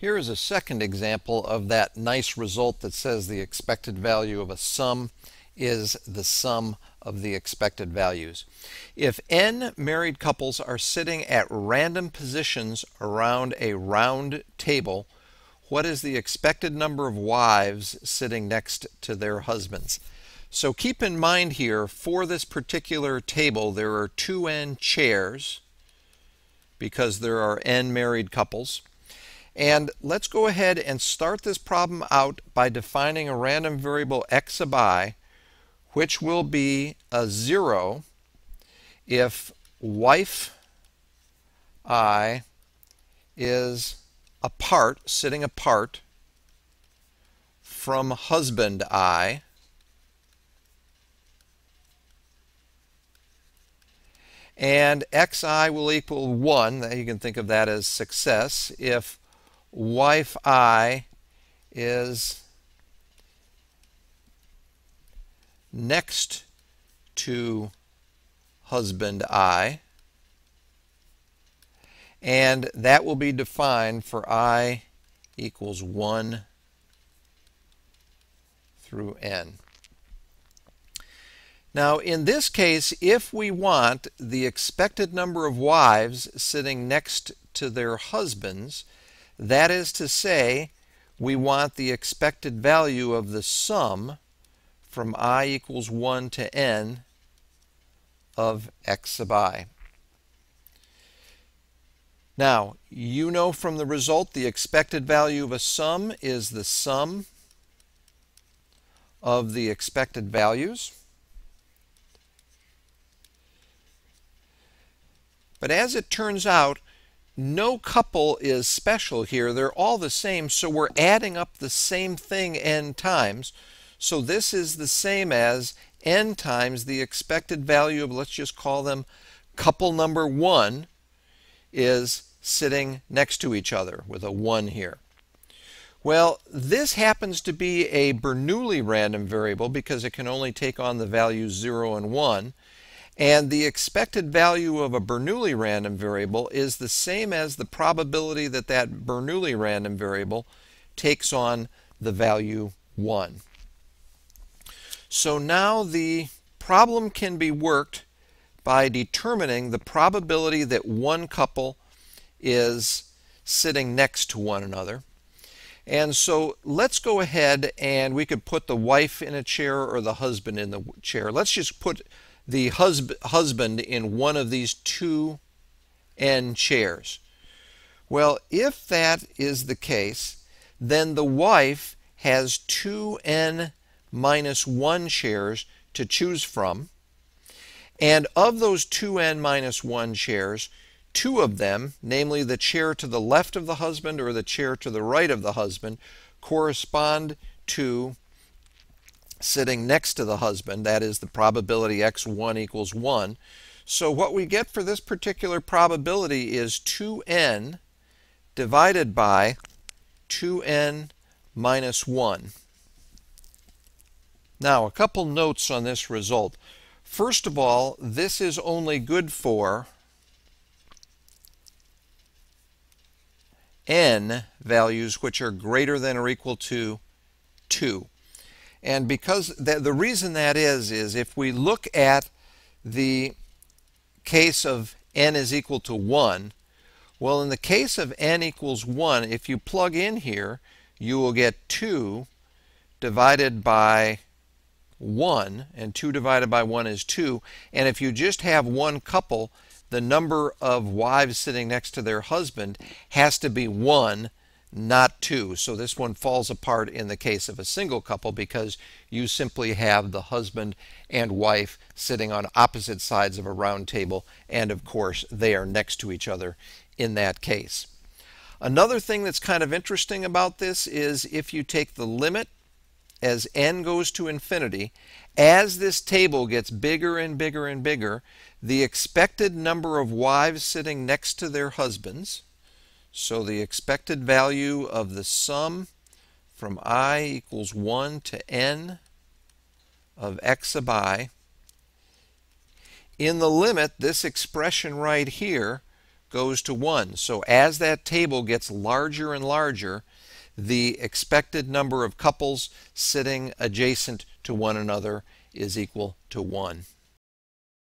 Here is a second example of that nice result that says the expected value of a sum is the sum of the expected values. If n married couples are sitting at random positions around a round table, what is the expected number of wives sitting next to their husbands? So keep in mind here, for this particular table, there are two n chairs because there are n married couples. And let's go ahead and start this problem out by defining a random variable x sub i, which will be a 0 if wife i is apart, sitting apart from husband i, and xi will equal 1. You can think of that as success if wife I is next to husband I. And that will be defined for I equals 1 through n. Now, in this case, if we want the expected number of wives sitting next to their husbands, that is to say, we want the expected value of the sum from i equals 1 to n of x sub i. Now, you know from the result the expected value of a sum is the sum of the expected values. But as it turns out, no couple is special here. They're all the same, so we're adding up the same thing n times. So this is the same as n times the expected value of, let's just call them couple number 1 is sitting next to each other with a 1 here. Well, this happens to be a Bernoulli random variable because it can only take on the values 0 and 1. And the expected value of a Bernoulli random variable is the same as the probability that that Bernoulli random variable takes on the value 1. So now the problem can be worked by determining the probability that one couple is sitting next to one another. And so let's go ahead and we could put the wife in a chair or the husband in the chair. Let's just put the husb husband in one of these two n chairs. Well, if that is the case, then the wife has two n minus 1 chairs to choose from. And of those two n minus 1 chairs, two of them, namely the chair to the left of the husband or the chair to the right of the husband, correspond to sitting next to the husband, that is the probability x1 equals 1. So what we get for this particular probability is 2n divided by 2n minus 1. Now, a couple notes on this result. First of all, this is only good for n values which are greater than or equal to 2. And because the, the reason that is, is if we look at the case of n is equal to 1, well, in the case of n equals 1, if you plug in here, you will get 2 divided by 1, and 2 divided by 1 is 2. And if you just have one couple, the number of wives sitting next to their husband has to be 1 not two. So this one falls apart in the case of a single couple because you simply have the husband and wife sitting on opposite sides of a round table, and of course, they are next to each other in that case. Another thing that's kind of interesting about this is if you take the limit as n goes to infinity, as this table gets bigger and bigger and bigger, the expected number of wives sitting next to their husbands so the expected value of the sum from i equals 1 to n of x sub i. In the limit, this expression right here goes to 1. So as that table gets larger and larger, the expected number of couples sitting adjacent to one another is equal to 1.